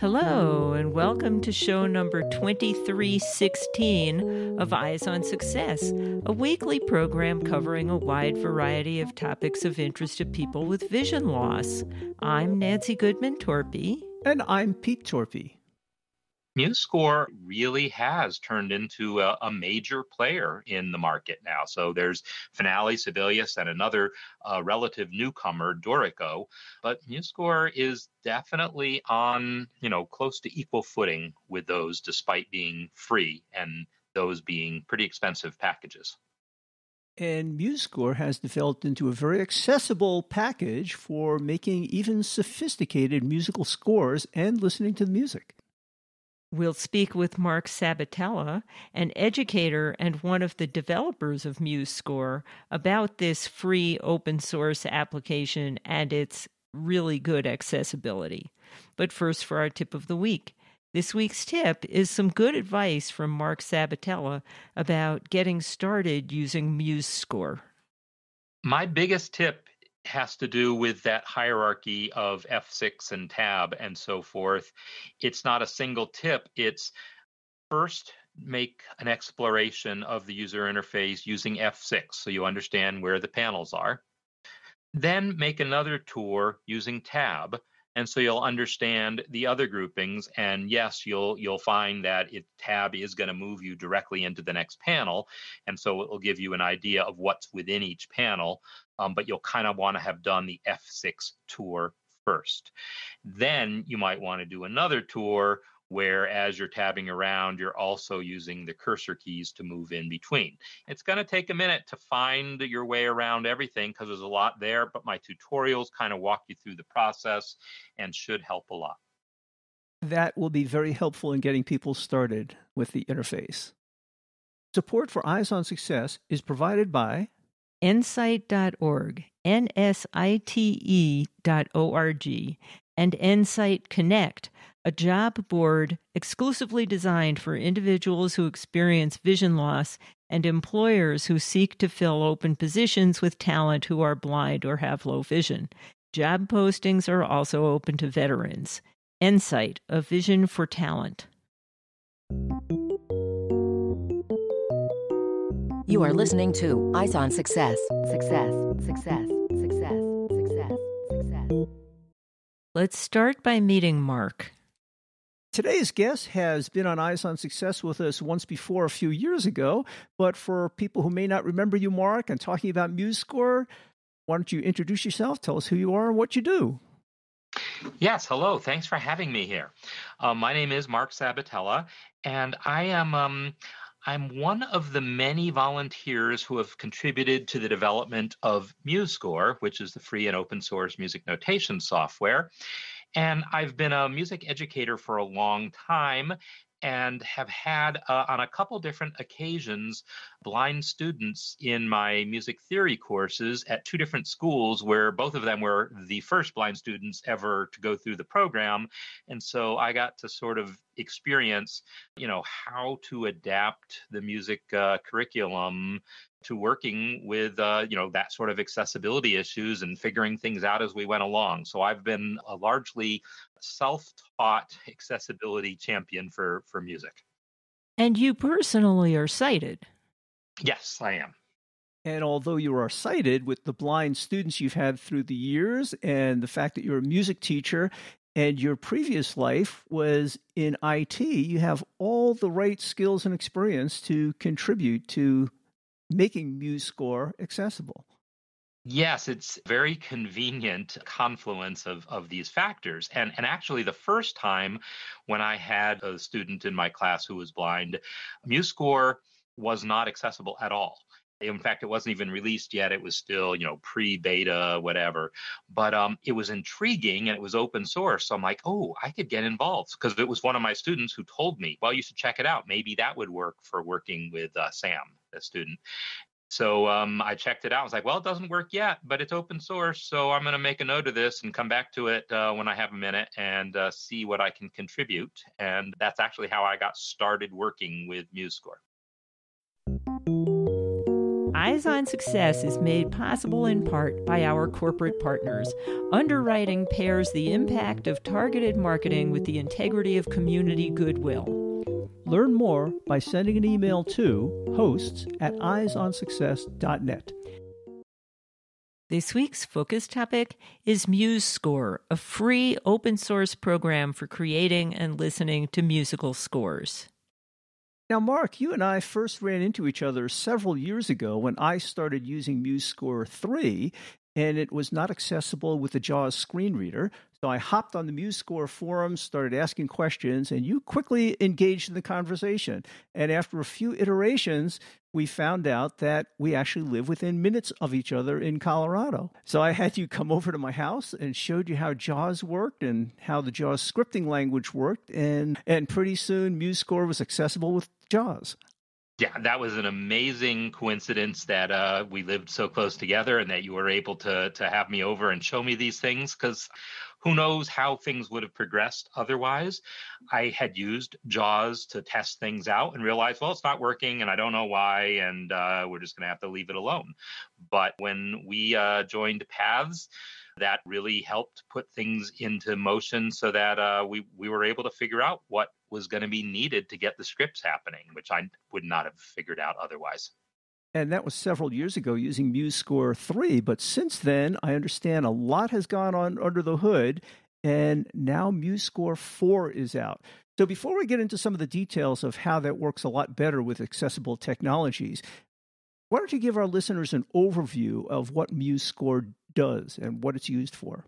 Hello, and welcome to show number 2316 of Eyes on Success, a weekly program covering a wide variety of topics of interest to people with vision loss. I'm Nancy Goodman Torpey. And I'm Pete Torpey. MuseScore really has turned into a, a, major player in the market now. So there's Finale, Sibelius, and another uh, relative newcomer, Dorico. But MuseScore is definitely on, you know, close to equal footing with those, despite being free and those being pretty expensive packages. And MuseScore has developed into a very accessible package for making even sophisticated musical scores and listening to the music. We'll speak with Marc Sabatella, an educator and one of the developers of MuseScore, about this free open source application and its really good accessibility. But first, for our tip of the week. This week's tip is some good advice from Marc Sabatella about getting started using MuseScore. My biggest tip has to do with that hierarchy of F6 and tab and so forth. It's not a single tip. It's first make an exploration of the user interface using F6 so you understand where the panels are. Then make another tour using tab and so you'll understand the other groupings and yes you'll you'll find that it tab is going to move you directly into the next panel and so it will give you an idea of what's within each panel um, but you'll kind of want to have done the f6 tour first. Then you might want to do another tour where as you're tabbing around, you're also using the cursor keys to move in between. It's going to take a minute to find your way around everything because there's a lot there, but my tutorials kind of walk you through the process and should help a lot. That will be very helpful in getting people started with the interface. Support for Eyes on Success is provided by nsite.org, N-S-I-T-E dot O-R-G, and Nsite Connect, a job board exclusively designed for individuals who experience vision loss and employers who seek to fill open positions with talent who are blind or have low vision. Job postings are also open to veterans. Nsite, a vision for talent. You are listening to Eyes on Success. Success, success, success, success, success. Let's start by meeting Marc. Today's guest has been on Eyes on Success with us once before a few years ago, but for people who may not remember you, Marc, and talking about MuseScore, why don't you introduce yourself? Tell us who you are and what you do. Yes, hello. Thanks for having me here. Uh, my name is Marc Sabatella, and I am um, I'm one of the many volunteers who have contributed to the development of MuseScore, which is the free and open source music notation software. And I've been a music educator for a long time and have had uh, on a couple different occasions blind students in my music theory courses at two different schools where both of them were the first blind students ever to go through the program and so i got to sort of experience you know how to adapt the music uh, curriculum to working with uh, you know that sort of accessibility issues and figuring things out as we went along. So I've been a largely self-taught accessibility champion for for music. And you personally are sighted. Yes, I am. And although you are sighted with the blind students you've had through the years and the fact that you're a music teacher and your previous life was in IT, you have all the right skills and experience to contribute to making MuseScore accessible. Yes, it's very convenient confluence of, of these factors. And, and actually, the first time when I had a student in my class who was blind, MuseScore was not accessible at all. In fact, it wasn't even released yet. It was still, you know, pre-beta, whatever. But um, it was intriguing and it was open source. So I'm like, oh, I could get involved because it was one of my students who told me, well, you should check it out. Maybe that would work for working with uh, Sam, the student. So um, I checked it out. I was like, well, it doesn't work yet, but it's open source. So I'm going to make a note of this and come back to it uh, when I have a minute and uh, see what I can contribute. And that's actually how I got started working with MuseScore. Eyes on Success is made possible in part by our corporate partners. Underwriting pairs the impact of targeted marketing with the integrity of community goodwill. Learn more by sending an email to hosts at eyesonsuccess.net. This week's focus topic is MuseScore, a free open source program for creating and listening to musical scores. Now, Marc, you and I first ran into each other several years ago when I started using MuseScore 3, and it was not accessible with the JAWS screen reader. So I hopped on the MuseScore forums, started asking questions, and you quickly engaged in the conversation. And after a few iterations, we found out that we actually live within minutes of each other in Colorado. So I had you come over to my house and showed you how JAWS worked and how the JAWS scripting language worked. And, and pretty soon, MuseScore was accessible with JAWS. Yeah, that was an amazing coincidence that uh, we lived so close together and that you were able to to have me over and show me these things because who knows how things would have progressed otherwise. I had used JAWS to test things out and realized, well, it's not working and I don't know why, and uh, we're just going to have to leave it alone. But when we uh, joined paths, that really helped put things into motion so that uh, we we were able to figure out what was going to be needed to get the scripts happening, which I would not have figured out otherwise. And that was several years ago using MuseScore 3. But since then, I understand a lot has gone on under the hood, and now MuseScore 4 is out. So before we get into some of the details of how that works a lot better with accessible technologies, why don't you give our listeners an overview of what MuseScore does and what it's used for?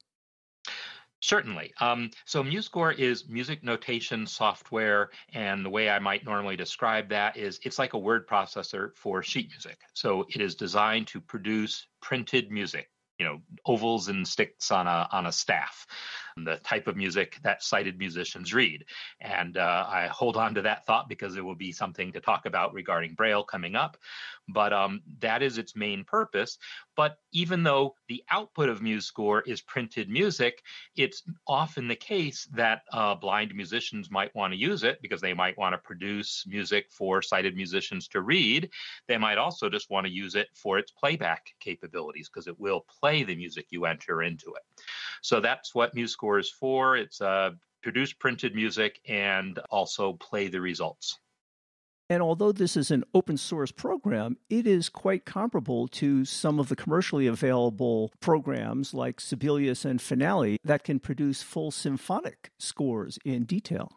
Certainly. Um, so MuseScore is music notation software, and the way I might normally describe that is it's like a word processor for sheet music. So it is designed to produce printed music, you know, ovals and sticks on a on a staff the type of music that sighted musicians read. And uh, I hold on to that thought because it will be something to talk about regarding Braille coming up. But um, that is its main purpose. But even though the output of MuseScore is printed music, it's often the case that uh, blind musicians might want to use it because they might want to produce music for sighted musicians to read. They might also just want to use it for its playback capabilities because it will play the music you enter into it. So that's what MuseScore is for. It's uh, produce printed music and also play the results. And although this is an open source program, it is quite comparable to some of the commercially available programs like Sibelius and Finale that can produce full symphonic scores in detail.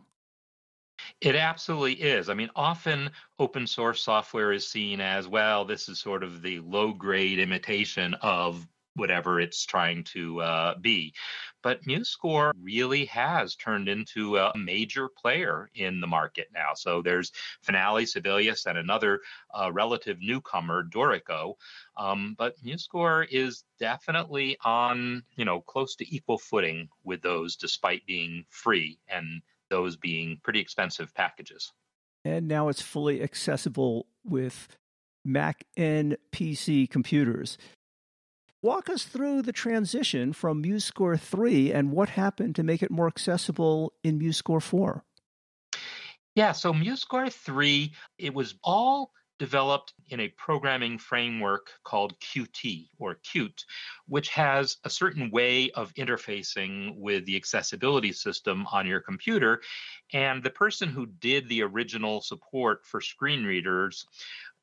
It absolutely is. I mean, often open source software is seen as well, this is sort of the low grade imitation of whatever it's trying to uh, be. But MuseScore really has turned into a major player in the market now. So there's Finale, Sibelius, and another uh, relative newcomer, Dorico. Um, but MuseScore is definitely on, you know, close to equal footing with those, despite being free and those being pretty expensive packages. And now it's fully accessible with Mac and PC computers. Walk us through the transition from MuseScore 3 and what happened to make it more accessible in MuseScore 4. Yeah, so MuseScore 3, it was all developed in a programming framework called Qt or Qt, which has a certain way of interfacing with the accessibility system on your computer. And the person who did the original support for screen readers,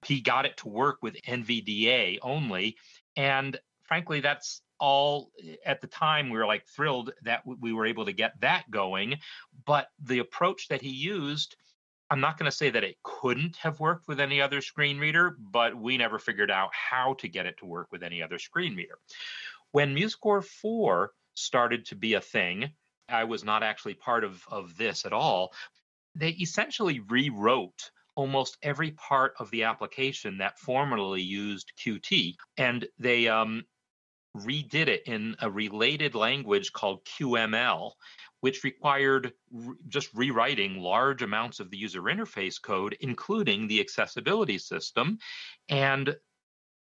he got it to work with NVDA only. And frankly, that's all at the time we were like thrilled that we were able to get that going. But the approach that he used, I'm not going to say that it couldn't have worked with any other screen reader, but we never figured out how to get it to work with any other screen reader. When MuseScore 4 started to be a thing, I was not actually part of, of this at all. They essentially rewrote almost every part of the application that formerly used Qt. And they um, redid it in a related language called QML, which required re- just rewriting large amounts of the user interface code, including the accessibility system. And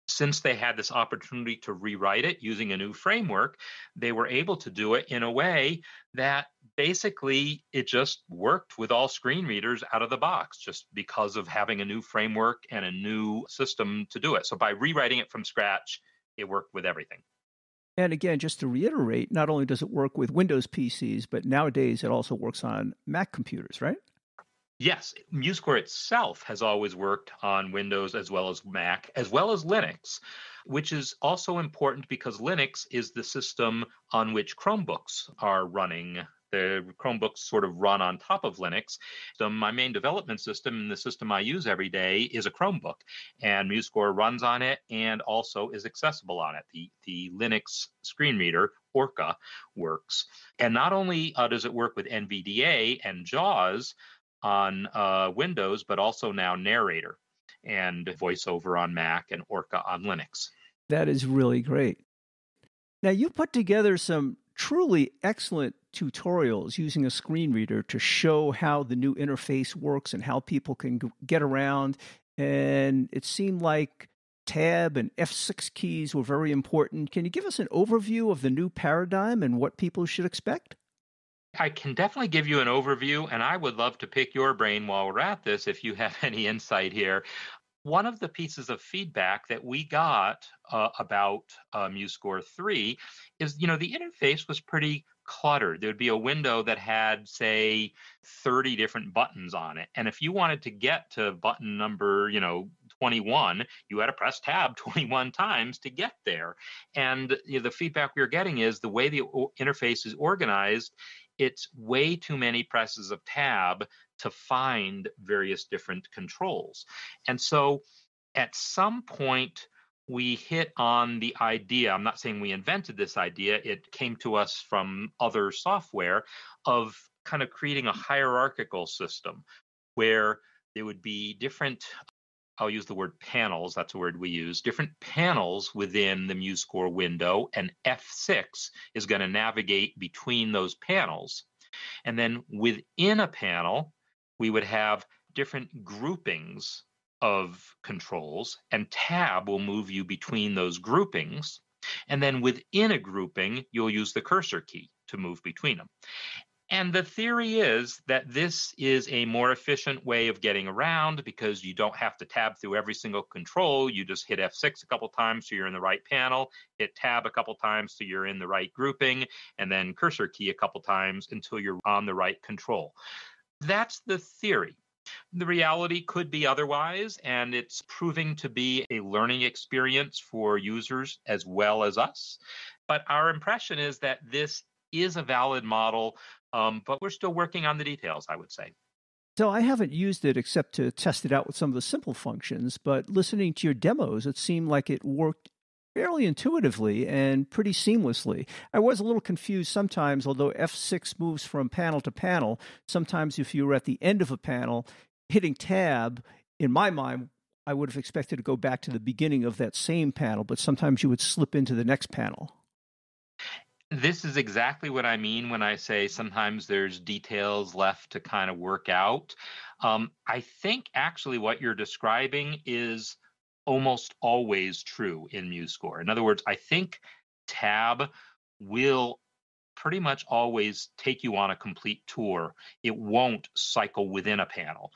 since they had this opportunity to rewrite it using a new framework, they were able to do it in a way that basically it just worked with all screen readers out of the box just because of having a new framework and a new system to do it. So by rewriting it from scratch, it worked with everything. And again, just to reiterate, not only does it work with Windows PCs, but nowadays it also works on Mac computers, right? Yes, MuseScore itself has always worked on Windows as well as Mac, as well as Linux, which is also important because Linux is the system on which Chromebooks are running. The Chromebooks sort of run on top of Linux. So my main development system and the system I use every day is a Chromebook, and MuseScore runs on it and also is accessible on it. The the Linux screen reader Orca works, and not only uh, does it work with NVDA and JAWS on uh, Windows, but also now Narrator and VoiceOver on Mac and Orca on Linux. That is really great. Now, you put together some truly excellent tutorials using a screen reader to show how the new interface works and how people can get around. And it seemed like tab and F6 keys were very important. Can you give us an overview of the new paradigm and what people should expect? I can definitely give you an overview, and I would love to pick your brain while we're at this if you have any insight here. One of the pieces of feedback that we got uh, about uh, MuseScore 3 is, you know, the interface was pretty cluttered. There'd be a window that had, say, 30 different buttons on it. And if you wanted to get to button number, you know, 21, you had to press tab 21 times to get there. And you know, the feedback we were getting is the way the interface is organized it's way too many presses of tab to find various different controls. And so at some point, we hit on the idea. I'm not saying we invented this idea, it came to us from other software of kind of creating a hierarchical system where there would be different I'll use the word panels, that's a word we use, different panels within the MuseScore window, and F6 is going to navigate between those panels. And then within a panel, we would have different groupings of controls, and tab will move you between those groupings. And then within a grouping, you'll use the cursor key to move between them. And the theory is that this is a more efficient way of getting around because you don't have to tab through every single control. You just hit F6 a couple times so you're in the right panel, hit tab a couple times so you're in the right grouping, and then cursor key a couple times until you're on the right control. That's the theory. The reality could be otherwise, and it's proving to be a learning experience for users as well as us. But our impression is that this is a valid model um, but we're still working on the details, I would say. So I haven't used it except to test it out with some of the simple functions, but listening to your demos, it seemed like it worked fairly intuitively and pretty seamlessly. I was a little confused sometimes, although F6 moves from panel to panel. Sometimes, if you were at the end of a panel, hitting tab, in my mind, I would have expected to go back to the beginning of that same panel, but sometimes you would slip into the next panel. This is exactly what I mean when I say sometimes there's details left to kind of work out. Um, I think actually what you're describing is almost always true in MuseScore. In other words, I think tab will pretty much always take you on a complete tour. It won't cycle within a panel.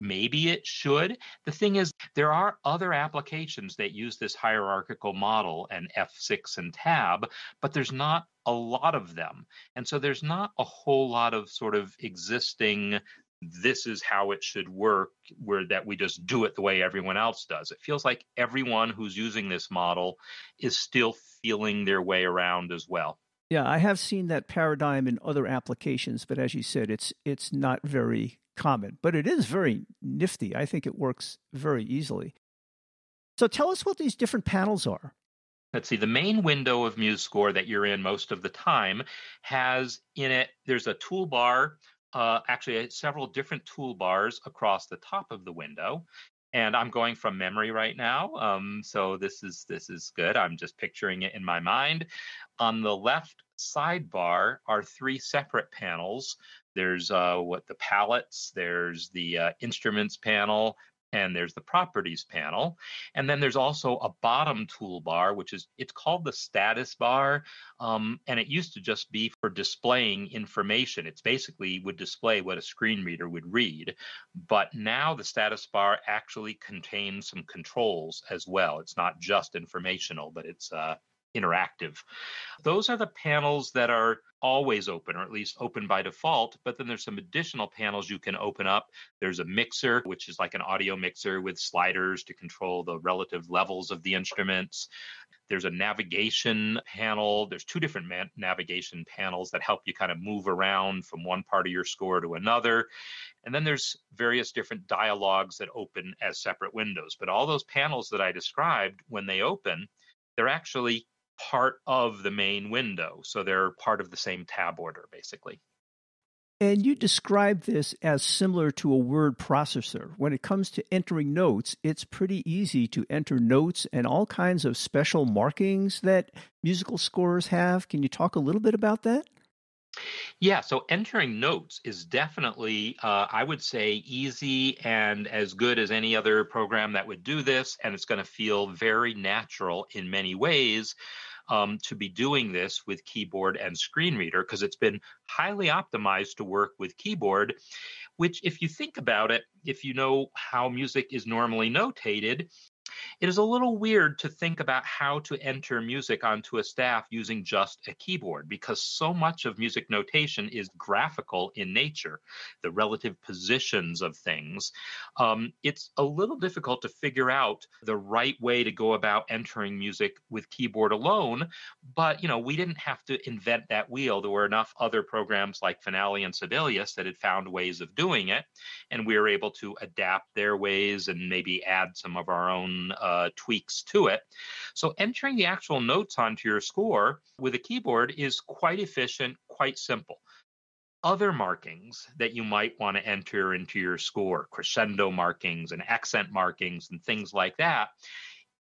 Maybe it should. The thing is, there are other applications that use this hierarchical model and F6 and tab, but there's not a lot of them. And so there's not a whole lot of sort of existing this is how it should work where that we just do it the way everyone else does it feels like everyone who's using this model is still feeling their way around as well yeah i have seen that paradigm in other applications but as you said it's it's not very common, but it is very nifty. I think it works very easily. So tell us what these different panels are. Let's see, the main window of MuseScore that you're in most of the time has in it, there's a toolbar, uh, actually uh, several different toolbars across the top of the window. And I'm going from memory right now, um, so this is this is good. I'm just picturing it in my mind. On the left sidebar are three separate panels there's uh, what the palettes, there's the uh, instruments panel, and there's the properties panel. And then there's also a bottom toolbar, which is, it's called the status bar. Um, and it used to just be for displaying information. It's basically would display what a screen reader would read. But now the status bar actually contains some controls as well. It's not just informational, but it's uh, interactive. Those are the panels that are always open, or at least open by default. But then there's some additional panels you can open up. There's a mixer, which is like an audio mixer with sliders to control the relative levels of the instruments. There's a navigation panel. There's two different man- navigation panels that help you kind of move around from one part of your score to another. And then there's various different dialogues that open as separate windows. But all those panels that I described, when they open, they're actually part of the main window. So they're part of the same tab order, basically. And you describe this as similar to a word processor. When it comes to entering notes, it's pretty easy to enter notes and all kinds of special markings that musical scores have. Can you talk a little bit about that? Yeah, so entering notes is definitely, uh, I would say, easy and as good as any other program that would do this. And it's going to feel very natural in many ways um, to be doing this with keyboard and screen reader because it's been highly optimized to work with keyboard. Which, if you think about it, if you know how music is normally notated, it is a little weird to think about how to enter music onto a staff using just a keyboard because so much of music notation is graphical in nature, the relative positions of things. Um, it's a little difficult to figure out the right way to go about entering music with keyboard alone, but you know, we didn't have to invent that wheel. There were enough other programs like Finale and Sibelius that had found ways of doing it, and we were able to adapt their ways and maybe add some of our own uh, tweaks to it. So entering the actual notes onto your score with a keyboard is quite efficient, quite simple. Other markings that you might want to enter into your score, crescendo markings and accent markings and things like that.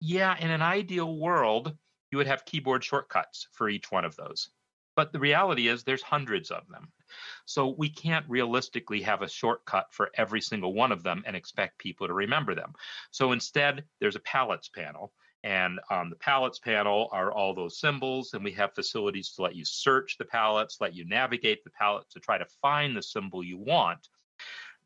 Yeah, in an ideal world, you would have keyboard shortcuts for each one of those. But the reality is there's hundreds of them. So we can't realistically have a shortcut for every single one of them and expect people to remember them. So instead, there's a palettes panel. And on the palettes panel are all those symbols, and we have facilities to let you search the palettes, let you navigate the palette to try to find the symbol you want.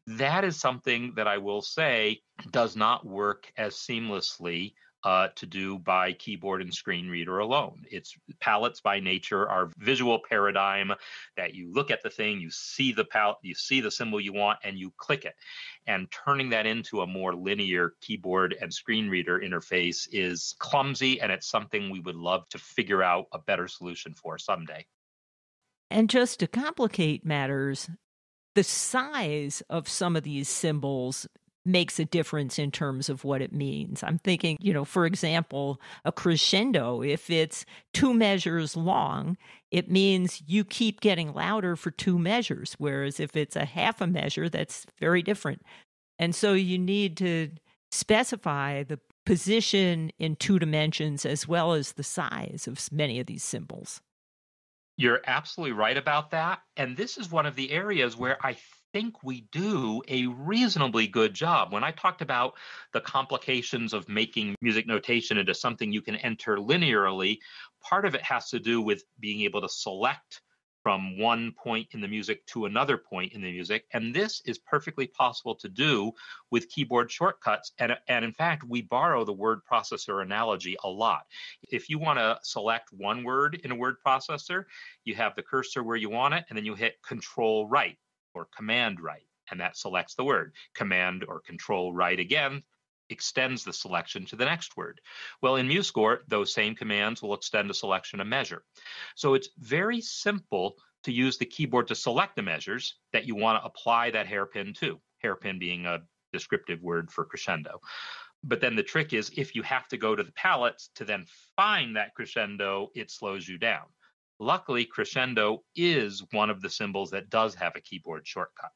That is something that I will say does not work as seamlessly uh, to do by keyboard and screen reader alone. It's palettes by nature are visual paradigm that you look at the thing, you see the palette, you see the symbol you want, and you click it. And turning that into a more linear keyboard and screen reader interface is clumsy, and it's something we would love to figure out a better solution for someday. And just to complicate matters, the size of some of these symbols makes a difference in terms of what it means. I'm thinking, you know, for example, a crescendo, if it's two measures long, it means you keep getting louder for two measures. Whereas if it's a half a measure, that's very different. And so you need to specify the position in two dimensions as well as the size of many of these symbols. You're absolutely right about that. And this is one of the areas where I think we do a reasonably good job. When I talked about the complications of making music notation into something you can enter linearly, part of it has to do with being able to select from one point in the music to another point in the music. And this is perfectly possible to do with keyboard shortcuts. And, and in fact, we borrow the word processor analogy a lot. If you want to select one word in a word processor, you have the cursor where you want it, and then you hit Control Right or command right, and that selects the word. Command or control right again extends the selection to the next word. Well, in MuseScore, those same commands will extend a selection of measure. So it's very simple to use the keyboard to select the measures that you want to apply that hairpin to, hairpin being a descriptive word for crescendo. But then the trick is if you have to go to the palettes to then find that crescendo, it slows you down. Luckily, crescendo is one of the symbols that does have a keyboard shortcut.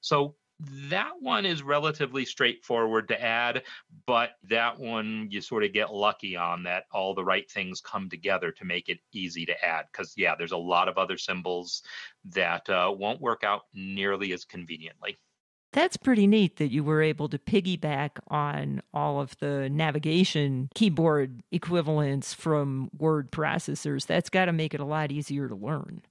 So that one is relatively straightforward to add, but that one you sort of get lucky on that all the right things come together to make it easy to add. Because, yeah, there's a lot of other symbols that uh, won't work out nearly as conveniently. That's pretty neat that you were able to piggyback on all of the navigation keyboard equivalents from word processors. That's got to make it a lot easier to learn.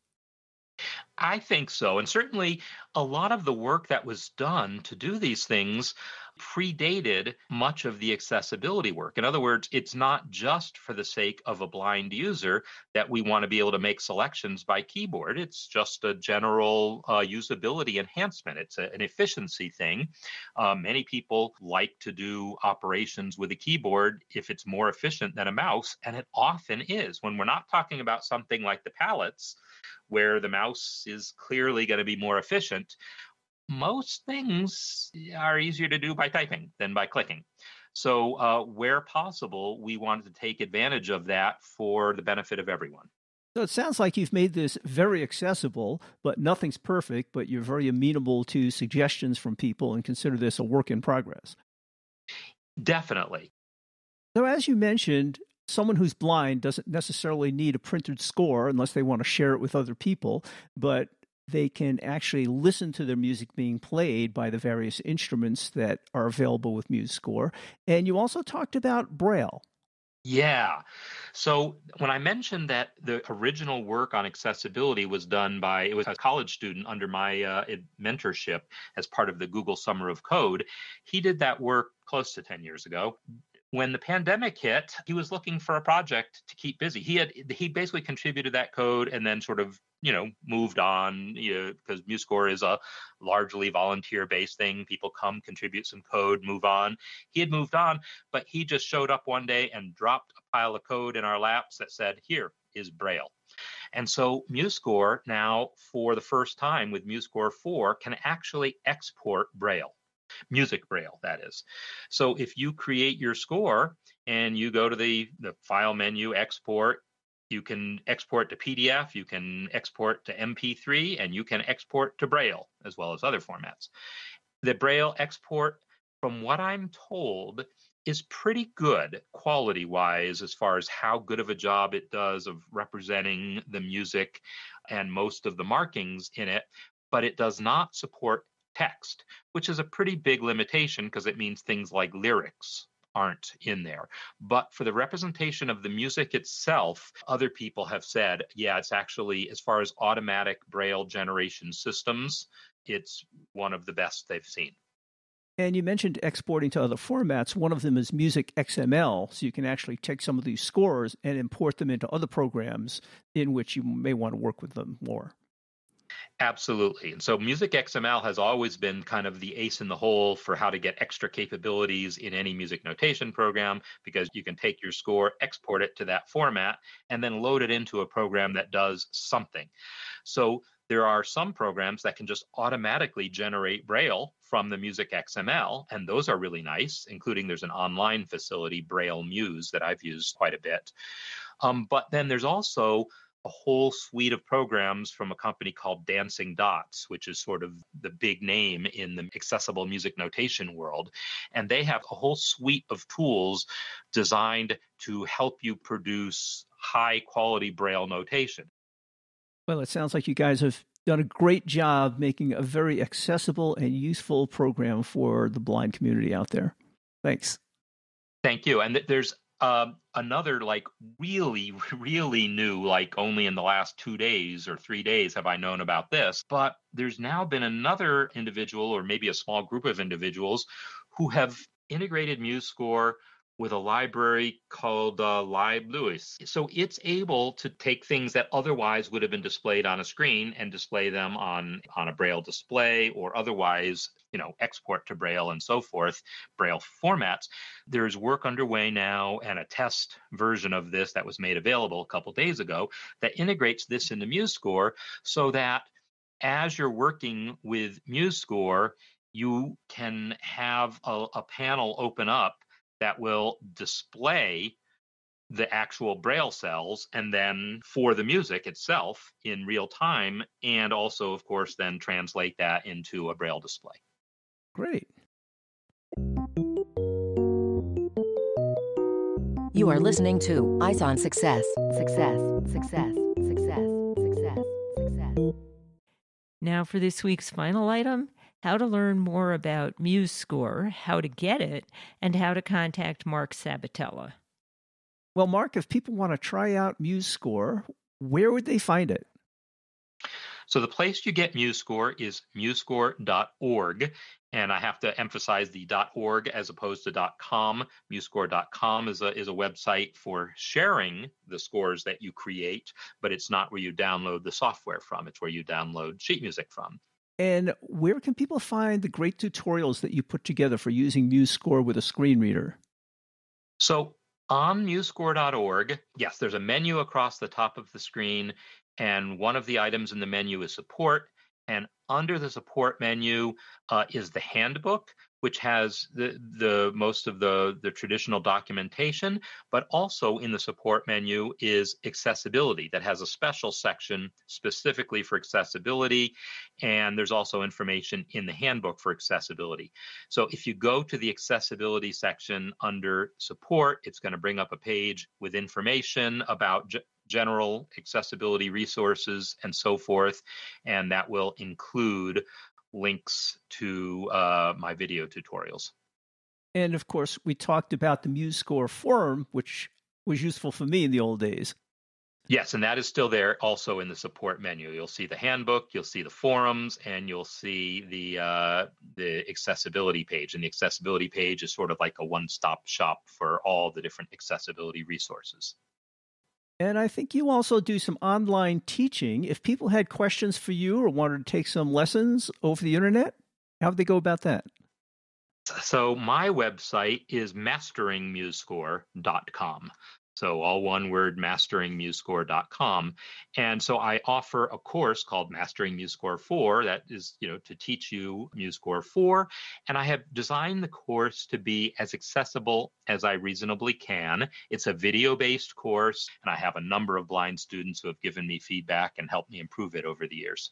I think so. And certainly a lot of the work that was done to do these things predated much of the accessibility work. In other words, it's not just for the sake of a blind user that we want to be able to make selections by keyboard. It's just a general uh, usability enhancement, it's a, an efficiency thing. Uh, many people like to do operations with a keyboard if it's more efficient than a mouse, and it often is. When we're not talking about something like the palettes, where the mouse is clearly going to be more efficient, most things are easier to do by typing than by clicking. So, uh, where possible, we wanted to take advantage of that for the benefit of everyone. So it sounds like you've made this very accessible, but nothing's perfect, but you're very amenable to suggestions from people and consider this a work in progress. Definitely. So, as you mentioned, someone who's blind doesn't necessarily need a printed score unless they want to share it with other people, but they can actually listen to their music being played by the various instruments that are available with MuseScore. And you also talked about Braille. Yeah. So when I mentioned that the original work on accessibility was done by it was a college student under my uh, mentorship as part of the Google Summer of Code, he did that work close to 10 years ago when the pandemic hit, he was looking for a project to keep busy. He had he basically contributed that code and then sort of you know moved on you know because MuseScore is a largely volunteer based thing. People come, contribute some code, move on. He had moved on, but he just showed up one day and dropped a pile of code in our laps that said, "Here is Braille." And so MuseScore now, for the first time with MuseScore 4, can actually export Braille music braille that is. So if you create your score and you go to the the file menu export you can export to pdf you can export to mp3 and you can export to braille as well as other formats. The braille export from what i'm told is pretty good quality wise as far as how good of a job it does of representing the music and most of the markings in it but it does not support text, which is a pretty big limitation because it means things like lyrics aren't in there. But for the representation of the music itself, other people have said, yeah, it's actually, as far as automatic Braille generation systems, it's one of the best they've seen. And you mentioned exporting to other formats. One of them is Music XML. So you can actually take some of these scores and import them into other programs in which you may want to work with them more. Absolutely. And so Music XML has always been kind of the ace in the hole for how to get extra capabilities in any music notation program because you can take your score, export it to that format, and then load it into a program that does something. So there are some programs that can just automatically generate Braille from the Music XML, and those are really nice, including there's an online facility, Braille Muse, that I've used quite a bit. Um, but then there's also a whole suite of programs from a company called Dancing Dots, which is sort of the big name in the accessible music notation world. And they have a whole suite of tools designed to help you produce high quality Braille notation. Well, it sounds like you guys have done a great job making a very accessible and useful program for the blind community out there. Thanks. Thank you. And there's um, another like really really new like only in the last two days or three days have i known about this but there's now been another individual or maybe a small group of individuals who have integrated MuseScore with a library called uh, LibLouis. So it's able to take things that otherwise would have been displayed on a screen and display them on on a Braille display or otherwise, you know, export to Braille and so forth, Braille formats. There's work underway now and a test version of this that was made available a couple days ago that integrates this into MuseScore so that as you're working with MuseScore, you can have a, a panel open up that will display the actual braille cells and then for the music itself in real time and also of course then translate that into a braille display great. You are listening to eyes on success. Success. Success. Success. Success. Success. Now for this week's final item how to learn more about MuseScore, how to get it, and how to contact Marc Sabatella. Well, Marc, if people want to try out MuseScore, where would they find it? So the place you get MuseScore is musescore.org. And I have to emphasize the .org as opposed to .com. MuseScore.com is a is a website for sharing the scores that you create, but it's not where you download the software from. It's where you download sheet music from. And where can people find the great tutorials that you put together for using MuseScore with a screen reader? So on musescore.org, yes, there's a menu across the top of the screen, and one of the items in the menu is support. And under the support menu uh, is the handbook, which has the, the most of the, the traditional documentation, but also in the support menu is accessibility that has a special section specifically for accessibility. And there's also information in the handbook for accessibility. So if you go to the accessibility section under support, it's going to bring up a page with information about general accessibility resources and so forth. And that will include links to uh, my video tutorials. And of course, we talked about the MuseScore forum, which was useful for me in the old days. Yes, and that is still there also in the support menu. You'll see the handbook, you'll see the forums, and you'll see the uh, the accessibility page. And the accessibility page is sort of like a one-stop shop for all the different accessibility resources. And I think you also do some online teaching. If people had questions for you or wanted to take some lessons over the internet, how would they go about that? So my website is masteringmusescore.com. So all one word, masteringmusescore.com. And so I offer a course called Mastering MuseScore 4 that is, you know, to teach you MuseScore 4. And I have designed the course to be as accessible as I reasonably can. It's a video-based course, and I have a number of blind students who have given me feedback and helped me improve it over the years.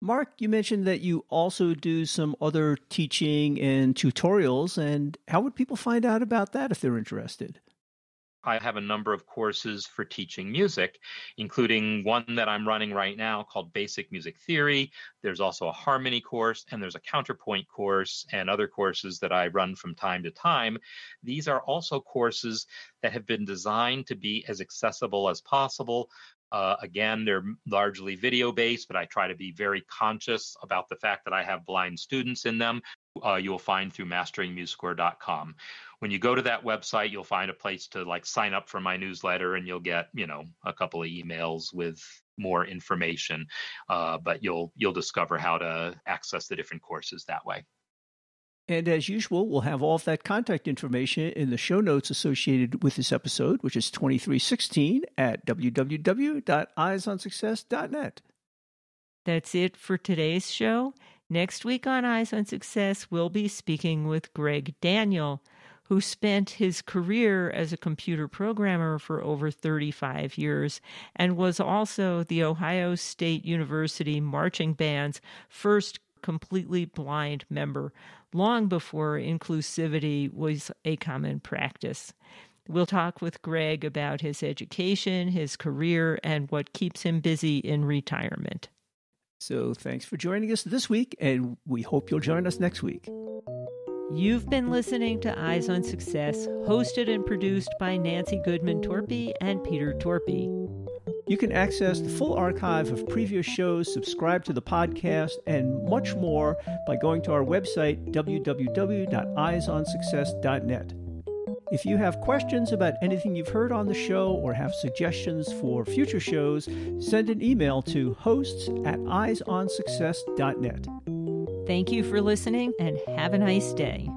Marc, you mentioned that you also do some other teaching and tutorials, and how would people find out about that if they're interested? I have a number of courses for teaching music, including one that I'm running right now called Basic Music Theory. There's also a harmony course, and there's a counterpoint course, and other courses that I run from time to time. These are also courses that have been designed to be as accessible as possible. Uh, again, they're largely video based, but I try to be very conscious about the fact that I have blind students in them. Uh, you will find through masteringmusescore.com when you go to that website, you'll find a place to like sign up for my newsletter, and you'll get you know a couple of emails with more information. Uh, but you'll you'll discover how to access the different courses that way. And as usual, we'll have all of that contact information in the show notes associated with this episode, which is 2316 at www.eyesonsuccess.net. That's it for today's show. Next week on Eyes on Success, we'll be speaking with Greg Daniel who spent his career as a computer programmer for over 35 years and was also the Ohio State University Marching Band's first completely blind member, long before inclusivity was a common practice. We'll talk with Greg about his education, his career, and what keeps him busy in retirement. So, thanks for joining us this week, and we hope you'll join us next week. You've been listening to Eyes on Success, hosted and produced by Nancy Goodman Torpey and Peter Torpey. You can access the full archive of previous shows, subscribe to the podcast, and much more by going to our website, www.eyesonsuccess.net. If you have questions about anything you've heard on the show or have suggestions for future shows, send an email to hosts at eyesonsuccess.net. Thank you for listening and have a nice day.